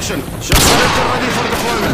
action. Ship ready for deployment.